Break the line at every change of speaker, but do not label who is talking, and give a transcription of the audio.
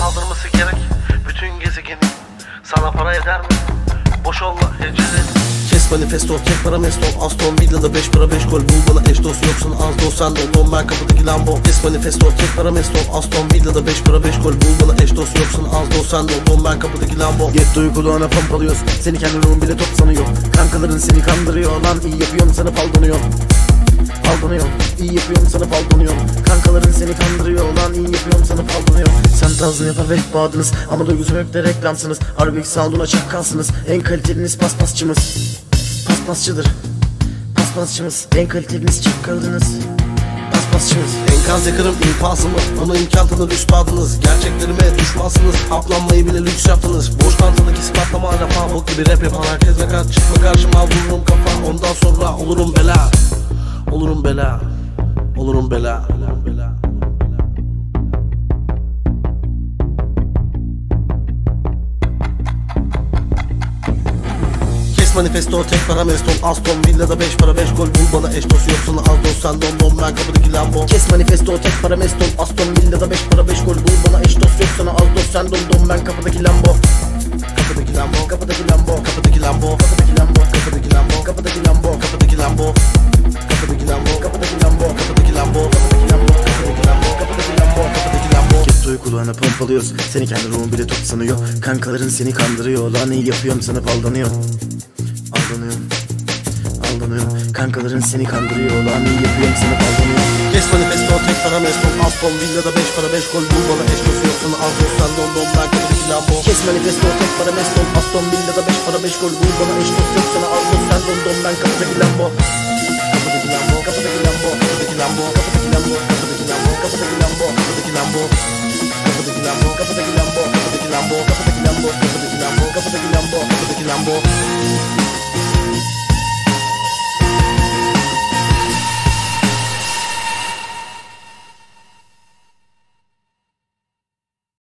saldırması gerek Bütün gezegeni Sana para eder mi? Boş olla heceli Kes manifesto tek para mesto. Aston Villa'da 5 para 5 gol. Bul bana eş dost yoksun az dost. Sen de ben kapıdaki Lambo. Kes manifesto tek para mesto. Aston Villa'da 5 para 5 gol. Bul bana eş dost yoksun az dost. Sen de ben kapıdaki Lambo.
Getto'yu kulağına pompalıyoruz Seni kendi ruhun bile top sanıyor. Kankaların seni kandırıyor. Lan iyi yapıyorum sana faldanıyor Faldanıyor İyi yapıyorum sana faldanıyor Kankaların seni kandırıyor. Lan iyi yapıyorum sana tarzını yapar ve bağdınız. Ama duygusu yok da reklamsınız. Harbi sound'una çakkalsınız En kaliteliniz paspasçımız. Paspasçıdır. Paspasçımız. En kaliteliniz çakkalınız Paspasçımız.
Enkaz yakarım infazımı Onu imkan tanır üstadınız. Gerçeklerime düşmansınız. Aplanmayı bile lüks yaptınız. Boş tantadaki ispatlama lafa Bok gibi rap yapan herkes fakat Çıkma karşıma vururum kafa. Ondan sonra Olurum bela. Olurum bela. Olurum bela manifesto tek para meston Aston Villa'da 5 para 5 gol Bul bana eş dost yoksun az dost sen don don ben kapıdaki Lambo
Kes manifesto tek para meston Aston Villa'da 5 para 5 gol Bul bana eş dost yok sana az dost sen don don ben kapıdaki Lambo
Kapıdaki Lambo
Kapıdaki Lambo
Kapıdaki Lambo
Kapıdaki Lambo
Kapıdaki Lambo
Kapıdaki Lambo
Kapıdaki Lambo Kapıdaki Lambo
Kapıdaki Lambo
Kapıdaki Lambo
Kapıdaki Lambo
Kapıdaki Lambo
Kapıdaki Lambo
Kapıdaki Lambo
Getto'yu kulağına pompalıyoruz Seni kendi ruhun bile top sanıyor Kankaların seni kandırıyor Lan iyi yapıyorum sana aldanıyor Aldanıyor sallanıyor Kankaların seni kandırıyor. Lan iyi yapıyorum seni kaldırıyor
Geç manifesto tek sana mesut Aston Villa'da 5 para 5 gol Bul bana eş dostu yoksun. Az dostan don don ben kırmızı lambo
Geç manifesto tek para mesut Aston Villa'da 5 para 5 gol Bul bana eş dostu yoksun Az dostan don don ben kırmızı lambo.
Kapıdaki lambo
kapıdaki lambo
kapıdaki lambo kapıdaki lambo
kapıdaki lambo
kapıdaki lambo
kapıdaki lambo.